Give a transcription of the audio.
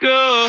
go.